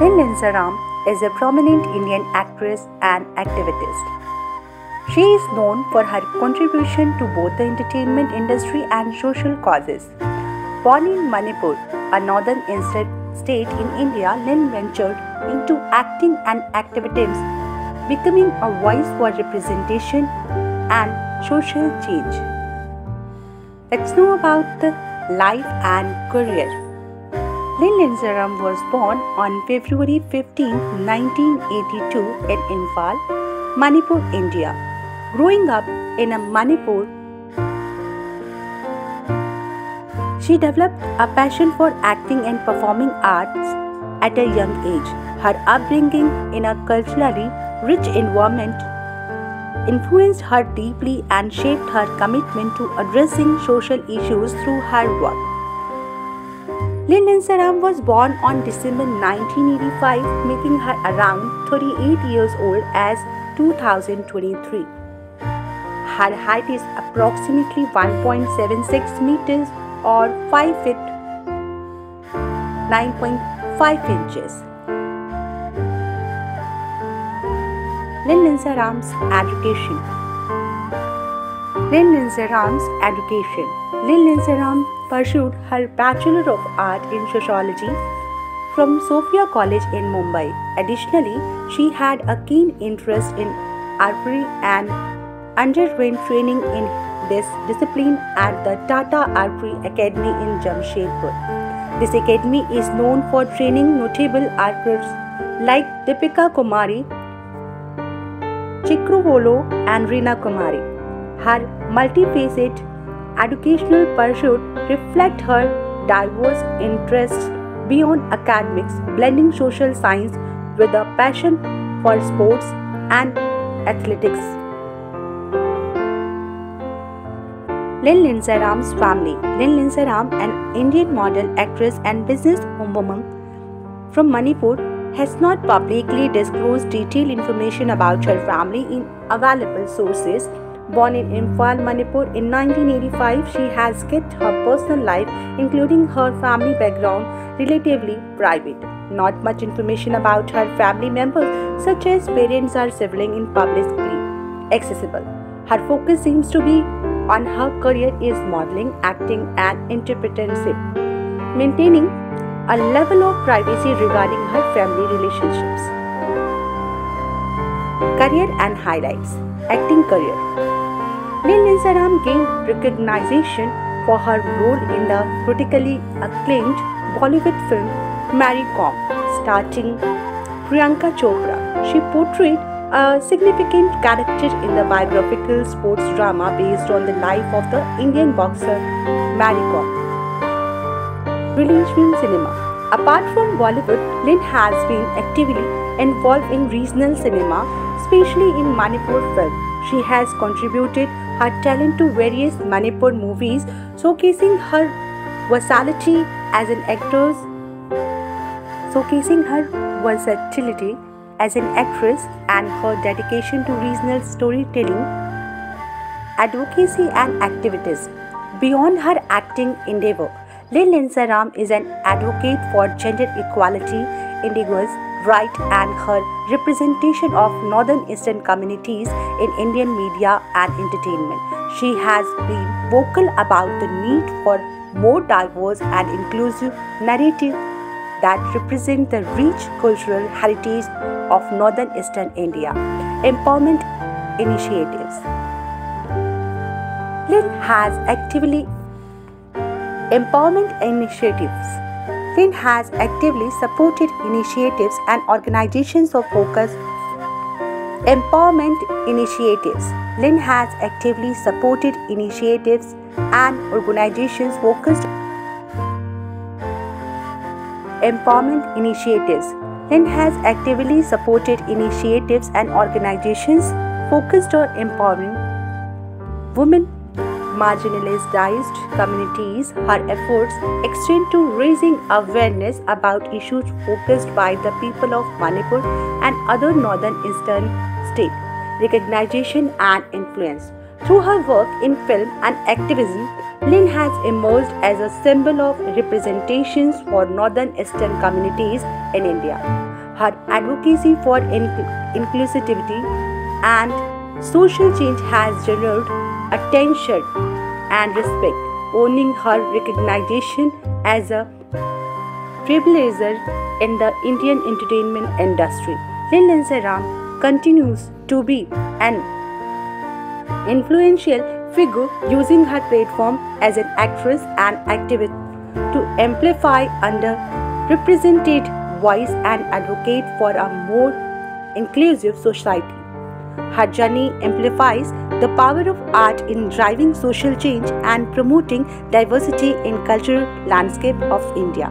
Lin Laishram is a prominent Indian actress and activist. She is known for her contribution to both the entertainment industry and social causes. Born in Manipur, a northern state in India, Lin ventured into acting and activism, becoming a voice for representation and social change. Let's know about the life and career. Lin Laishram was born on February 15, 1982 in Imphal, Manipur, India. Growing up in a Manipur, she developed a passion for acting and performing arts at a young age. Her upbringing in a culturally rich environment influenced her deeply and shaped her commitment to addressing social issues through her work. Lin Laishram was born on December 1985, making her around 38 years old as 2023. Her height is approximately 1.76 meters or 5 feet 9.5 inches. Lin Laishram's education. Lin Laishram's education. Lin Laishram pursued her Bachelor of Art in Sociology from Sophia College in Mumbai. Additionally, she had a keen interest in archery and underwent training in this discipline at the Tata Archery Academy in Jamshedpur. This academy is known for training notable archers like Deepika Kumari, Chekrovolu and Reena Kumari. Her multifaceted educational pursuit reflect her diverse interests beyond academics, blending social science with a passion for sports and athletics. Lin Laishram's family. Lin Laishram, an Indian model, actress, and business woman from Manipur, has not publicly disclosed detailed information about her family in available sources. Born in Imphal, Manipur in 1985, she has kept her personal life, including her family background, relatively private. Not much information about her family members, such as parents or siblings, in publicly accessible. Her focus seems to be on her career is modeling, acting, and entrepreneurship, maintaining a level of privacy regarding her family relationships. Career and highlights Acting career Lin Laishram gained recognition for her role in the critically acclaimed Bollywood film Mary Kom, starring Priyanka Chopra. She portrayed a significant character in the biographical sports drama based on the life of the Indian boxer Mary Kom regional cinema. Apart from Bollywood, Lin has been actively involved in regional cinema, especially in Manipur film. She has contributed her talent to various Manipur movies, showcasing her versatility as an actress, showcasing her versatility as an actress and her dedication to regional storytelling, advocacy and activities. Beyond her acting endeavor, Lin Laishram is an advocate for gender equality, indigenous rights and her representation of northern eastern communities in Indian media and entertainment. She has been vocal about the need for more diverse and inclusive narrative that represent the rich cultural heritage of northern eastern India. Empowerment initiatives. Lin has actively Empowerment initiatives. Lin has actively supported initiatives and organizations of focus empowerment initiatives. Lin has actively supported initiatives and organizations focused empowerment initiatives. Lin has actively supported initiatives and organizations focused on empowering women marginalized communities, her efforts extend to raising awareness about issues focused by the people of Manipur and other northern eastern states. Recognition and influence. Through her work in film and activism, Lin has emerged as a symbol of representations for northern eastern communities in India. Her advocacy for inclusivity and social change has genered attention and respect, owning her recognition as a trailblazer in the Indian entertainment industry. Lynn Ram continues to be an influential figure using her platform as an actress and activist to amplify underrepresented voice and advocate for a more inclusive society. Her journey amplifies the power of art in driving social change and promoting diversity in cultural landscape of India.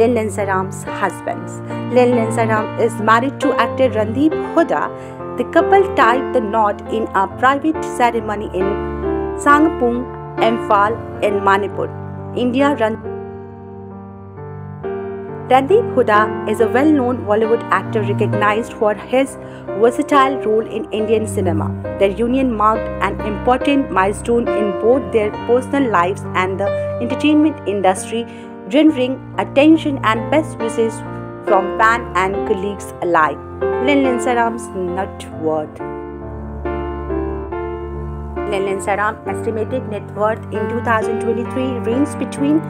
Lin Laishram's husbands. Lin Laishram is married to actor Randeep Hooda. The couple tied the knot in a private ceremony in Sangpung, Imphal in Manipur, India. Randeep Hooda is a well-known Bollywood actor recognized for his versatile role in Indian cinema. Their union marked an important milestone in both their personal lives and the entertainment industry rendering attention and best wishes from fan and colleagues alike. Lin Laishram's net worth. Lin Laishram estimated net worth in 2023 ranged between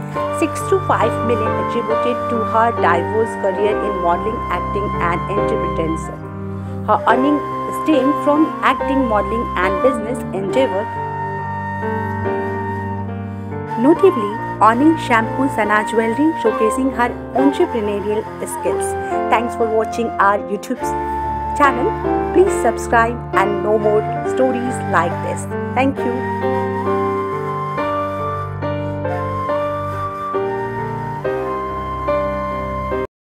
6 to 5 million attributed to her diverse career in modeling, acting and entertainment. Her earnings stem from acting, modeling and business endeavor. Notably, owning shampoo Sana jewelry showcasing her entrepreneurial skills. Thanks for watching our YouTube channel. Please subscribe and know more stories like this. Thank you.